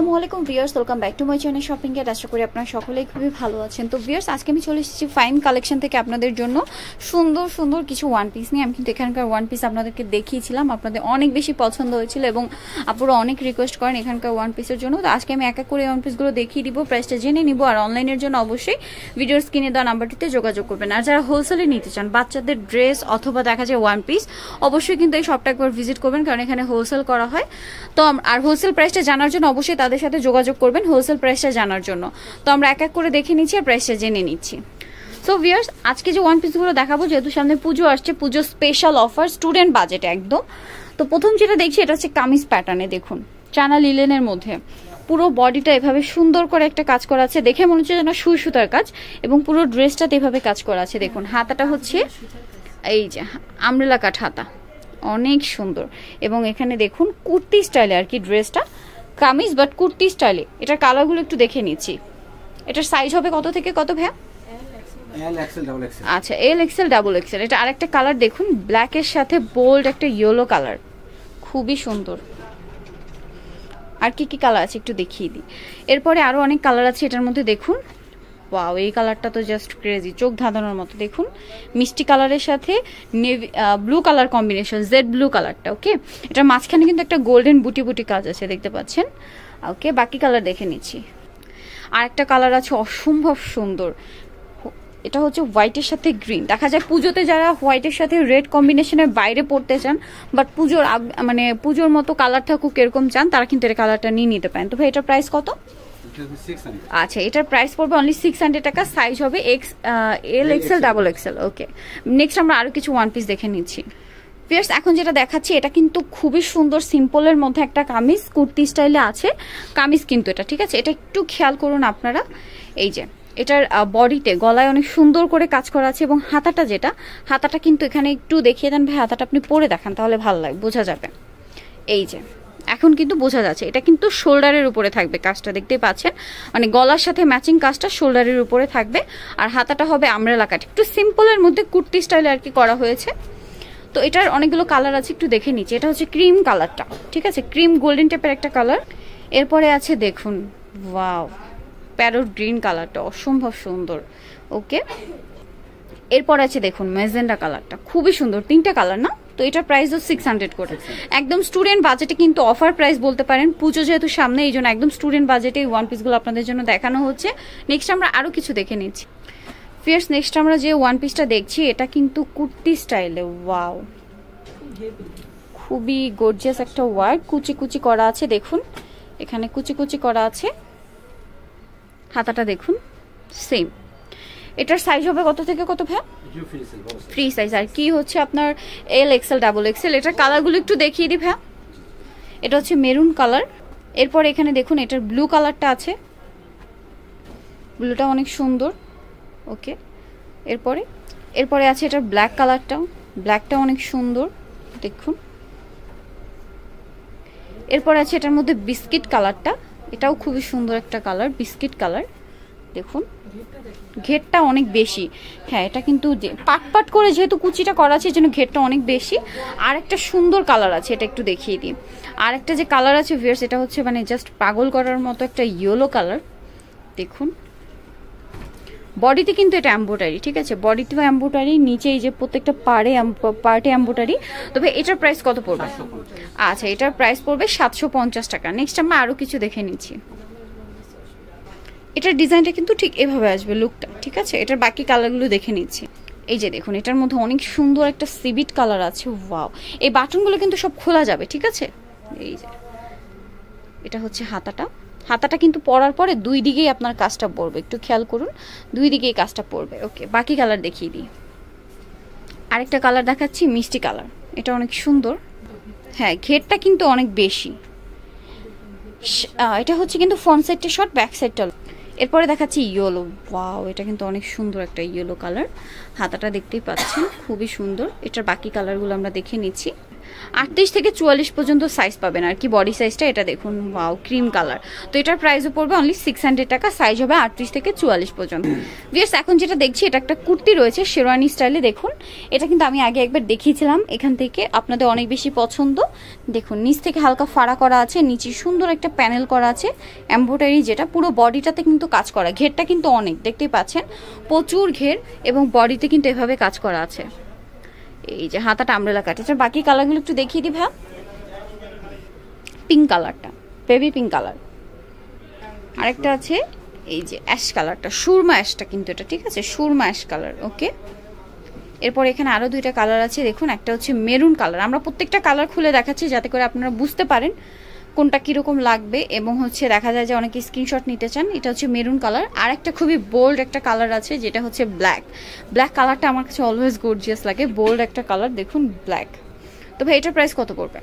আসসালামু আলাইকুম viewers welcome back to my channel shopping এর আশা করি আপনারা সকলেই খুবই ভালো আছেন। তো ভিউয়ার্স, আজকে আমি চলে এসেছি ফাইন কালেকশন থেকে আপনাদের জন্য। সুন্দর সুন্দর কিছু ওয়ান পিস নিয়ে। আমি কিন্তু এখানকার ওয়ান পিস আপনাদেরকে দেখিয়েছিলাম। আপনাদের অনেক বেশি পছন্দ হয়েছিল এবং আপনারা অনেক রিকোয়েস্ট করেন এখানকার ওয়ান পিসের জন্য। তো আজকে আমি এক এক করে ওয়ান পিসগুলো দেখিয়ে দিব প্রাইসটা জেনে নিব আর অনলাইনের জন্য অবশ্যই ভিডিওর স্ক্রিনে দেওয়া নাম্বারটিতে যোগাযোগ করবেন। আর যারা হোলসেলে নিতে চান, বাচ্চাদের ড্রেস অথবা দেখা যায় ওয়ান পিস অবশ্যই কিন্তু এই শপটা একবার ভিজিট করবেন, কারণ এখানে হোলসেল করা হয়। তো আর হোলসেল প্রাইসটা জানার জন্য অবশ্যই তাদের সাথে যোগাযোগ করবেন হোলসেল প্রাইসটা জানার জন্য। তো আমরা এক এক করে দেখে নিচ্ছি আর প্রাইসটা জেনে নিচ্ছি। সো ভিয়ার্স আজকে যে ওয়ান পিসগুলো দেখাবো, যেহেতু সামনে পুজো আসছে পুজো স্পেশাল অফার স্টুডেন্ট বাজেট একদম। তো প্রথম যেটা দেখছি, এটা হচ্ছে কামিজ প্যাটার্নে দেখুন চানা লিলেনের মধ্যে। পুরো বডিটা এভাবে সুন্দর করে একটা কাজ করা আছে, দেখে মনে হচ্ছে যেন সুই সুতার কাজ, এবং পুরো ড্রেসটাতে এভাবে কাজ করা আছে, দেখুন। হাতাটা হচ্ছে এই যে আমরেলা কাঠ হাতা। অনেক সুন্দর। এবং এখানে দেখুন, কুর্তি স্টাইলে আর কি ড্রেসটা কামিজ বাট কুর্তি স্টাইলে। এটার কালারগুলো একটু দেখে নিচ্ছি। এটার সাইজ হবে কত থেকে কত ভ্যা আচ্ছা এল এক্সেল ডাবল এক্সেল এটা আরেকটা কালার দেখুন ব্ল্যাকের সাথে বোল্ড একটা ইয়েলো কালার খুবই সুন্দর। আর কি কি কালার আছে একটু দেখিয়ে দিই। এরপরে আরও অনেক কালার আছে এটার মধ্যে দেখুন। ওয়াও এই কালারটা তো জাস্ট ক্রেজি চোখ ধাঁধানোর মতো, দেখুন। মিষ্টি কালারের সাথে navy blue colour combination jade blue কালারটা ওকে এটার মাঝখানে কিন্তু একটা গোল্ডেন বুটি বুটি কাজ আছে, দেখতে পাচ্ছেন? ওকে বাকি কালার দেখে নিচ্ছি। আর একটা কালার আছে অসম্ভব সুন্দর। এটা হচ্ছে হোয়াইটের সাথে গ্রিন দেখা যায় পুজোতে যারা হোয়াইটের সাথে রেড কম্বিনেশনের বাইরে পড়তে চান বাট পুজোর মানে পুজোর মতো কালার থাকুক এরকম চান, তারা কিন্তু এর কালারটা নিয়ে নিতে পারেন। তো ভাই, এটার প্রাইস কত? আচ্ছা এটার প্রাইস পড়বে অনলি সিক্স হান্ড্রেড টাকা সাইজ হবে X L X L double X L okay next আমরা আরও কিছু ওয়ান পিস দেখে নিচ্ছি। পিয়ার্স এখন যেটা দেখাচ্ছি এটা কিন্তু খুবই সুন্দর সিম্পলের মধ্যে একটা কামিজ কুর্তি স্টাইলে আছে। কামিজ কিন্তু এটা ঠিক আছে? এটা একটু খেয়াল করুন আপনারা। এই যে এটার বডিতে গলায় অনেক সুন্দর করে কাজ করা আছে এবং হাতাটা যেটা হাতাটা কিন্তু এখানে একটু দেখিয়ে দেন ভাই হাতাটা আপনি পরে দেখান তাহলে ভালো লাগে বোঝা যাবে। এই যে এখন কিন্তু বোঝা যাচ্ছে, এটা কিন্তু শোল্ডারের উপরে থাকবে কাজটা দেখতে পাচ্ছেন? মানে গলার সাথে ম্যাচিং কাজটা শোল্ডারের উপরে থাকবে, আর হাতাটা হবে আমরেলা কাট একটু সিম্পলের মধ্যে কুর্তি স্টাইলে আর কি করা হয়েছে। তো এটার অনেকগুলো কালার আছে, একটু দেখে নিচ্ছি। এটা হচ্ছে ক্রিম কালারটা ঠিক আছে? ক্রিম গোল্ডেন টাইপের একটা কালার এরপরে আছে, দেখুন ওয়াও প্যারোট গ্রিন কালারটা অসম্ভব সুন্দর। ওকে এরপর আছে, দেখুন মেজেন্ডা কালারটা খুবই সুন্দর, তিনটা কালার না? তো এটার প্রাইসও সিক্স হান্ড্রেড করে। একদম স্টুডেন্ট বাজেটে কিন্তু অফার প্রাইস বলতে পারেন। পুজো যেহেতু সামনে, এই জন্য একদম স্টুডেন্ট বাজেটে ওয়ান পিসগুলো আপনাদের জন্য দেখানো হচ্ছে। নেক্সট আমরা আরও কিছু দেখে নিচ্ছি। ফিয়ার্স নেক্সট আমরা যে ওয়ান পিসটা দেখছি, এটা কিন্তু কুর্তি স্টাইলে ওয়াও খুবই গর্জিয়াস একটা ওয়ার্ক কুচি কুচি করা আছে, দেখুন। এখানে কুচি কুচি করা আছে। হাতাটা দেখুন। সেম এটার সাইজ হবে কত থেকে কত ভ্যা ইউ ফ্রি সাইজ আর কি হচ্ছে আপনার এল এক্সেল ডাবল এক্সেল এটার কালারগুলো একটু দেখিয়ে দিই ভ্যা এটা হচ্ছে মেরুন কালার এরপর এখানে দেখুন এটার ব্লু কালারটা আছে। ব্লুটা অনেক সুন্দর। ওকে এরপরে এরপরে আছে এটার ব্ল্যাক কালারটাও ব্ল্যাকটা অনেক সুন্দর। দেখুন। এরপরে আছে এটার মধ্যে বিস্কিট কালারটা এটাও খুবই সুন্দর একটা কালার বিস্কিট কালার দেখুন। ঘেরটা অনেক বেশি। হ্যাঁ এটা কিন্তু যে- পাট পাট করে যেহেতু কুচিটা করা আছে এই জন্য ঘেরটা অনেক বেশি। আর একটা সুন্দর কালার আছে এটা একটু দেখিয়ে দিই। আর একটা যে কালার আছে ভিয়ার্স এটা হচ্ছে মানে জাস্ট পাগল করার মতো একটা ইয়েলো কালার দেখুন। বডিতে কিন্তু এটা এম্বোটারি ঠিক আছে? বডিতেও এম্বোটারি নিচে এই যে প্রত্যেকটা পাড়ে পার্টে এম্বোটারি তবে এটার প্রাইস কত পড়বে? আচ্ছা এটার প্রাইস পড়বে সাতশো পঞ্চাশ টাকা। নেক্সট আমরা আরও কিছু দেখে নিচ্ছি। এটার ডিজাইনটা কিন্তু ঠিক এভাবে আসবে লুকটা ঠিক আছে? এটার বাকি কালারগুলো দেখে নিচ্ছি। এই যে দেখুন, এটার মধ্যে অনেক সুন্দর একটা সিবিট কালার আছে ওয়াও এই বাটনগুলো কিন্তু সব খোলা যাবে, ঠিক আছে? এই যে, এটা হচ্ছে হাতাটা। হাতাটা কিন্তু পরার পরে দুই দিকেই আপনার কাজটা পড়বে, একটু খেয়াল করুন, দুই দিকেই কাজটা পড়বে। ওকে বাকি কালার দেখিয়ে দিই। আরেকটা কালার দেখাচ্ছি, মিষ্টি কালার এটা অনেক সুন্দর। হ্যাঁ ঘেরটা কিন্তু অনেক বেশি। এটা হচ্ছে কিন্তু ফ্রন্ট সাইডটা শর্ট ব্যাক সাইডটা এরপরে দেখাচ্ছি ইয়েলো ওয়াও এটা কিন্তু অনেক সুন্দর একটা ইয়েলো কালার হাতাটা দেখতেই পাচ্ছেন, খুবই সুন্দর। এটার বাকি কালারগুলো আমরা দেখে নিচ্ছি। আটত্রিশ থেকে চুয়াল্লিশ পর্যন্ত সাইজ পাবেন আর কি বডি সাইজটা এটা দেখুন ওয়াও ক্রিম কালার তো এটার প্রাইসও পড়বে অনলি সিক্স টাকা সাইজ হবে আটত্রিশ থেকে চুয়াল্লিশ পর্যন্ত। ভিয়ার্স এখন যেটা দেখছি, এটা একটা কুর্তি রয়েছে শেরওয়ানি স্টাইলে দেখুন। এটা কিন্তু আমি আগে একবার দেখিয়েছিলাম, এখান থেকে আপনাদের অনেক বেশি পছন্দ। দেখুন, নিচ থেকে হালকা ফাড়া করা আছে, নিচে সুন্দর একটা প্যানেল করা আছে এম্ব্রয়ডারি যেটা, পুরো বডিটাতে কিন্তু কাজ করা। ঘেরটা কিন্তু অনেক, দেখতেই পাচ্ছেন? প্রচুর ঘের এবং বডিতে কিন্তু এভাবে কাজ করা আছে। এই যে হাতাটা আমরেলা কাট এটার বাকি কালারগুলো একটু দেখিয়ে দিই ভাই পিঙ্ক কালারটা বেবি পিঙ্ক কালার আরেকটা আছে, এই যে অ্যাশ কালারটা সুরমা অ্যাশটা কিন্তু এটা, ঠিক আছে? সুরমা অ্যাশ কালার ওকে এরপর এখানে আরও দুইটা কালার আছে, দেখুন, একটা হচ্ছে মেরুন কালার আমরা প্রত্যেকটা কালার খুলে দেখাচ্ছি যাতে করে আপনারা বুঝতে পারেন কোনটা কীরকম লাগবে এবং হচ্ছে দেখা যায় যে অনেকে স্ক্রিনশট নিতে চান, এটা হচ্ছে মেরুন কালার আর একটা খুবই বোল্ড একটা কালার আছে, যেটা হচ্ছে ব্ল্যাক ব্ল্যাক কালারটা আমার কাছে অলওয়েজ গর্জিয়াস লাগে বোল্ড একটা কালার দেখুন ব্ল্যাক তবে এটার প্রাইস কত পড়বে?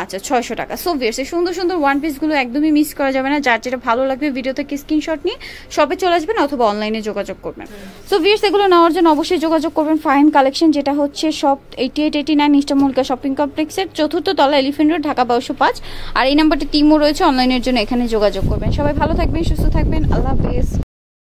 আচ্ছা ছয়শো টাকা। সো ভিয়ার্স এই সুন্দর সুন্দর ওয়ান পিসগুলো একদমই মিস করা যাবে না। যার যেটা ভালো লাগবে ভিডিও থেকে স্ক্রিনশট নিয়ে সবে চলে আসবেন অথবা অনলাইনে যোগাযোগ করবেন। সো ভিয়ার্স এগুলো নেওয়ার জন্য অবশ্যই যোগাযোগ করবেন ফাইন কালেকশন যেটা হচ্ছে সব এইটি এইট এইটি নাইন ইস্টামুলকা শপিং কমপ্লেক্সের চতুর্থ তলা এলিফেন্ট রোড ঢাকা বারোশো পাঁচ। আর এই নাম্বারটা টিমও রয়েছে অনলাইনের জন্য এখানে যোগাযোগ করবেন। সবাই ভালো থাকবেন সুস্থ থাকবেন। আল্লাহ হাফেজ।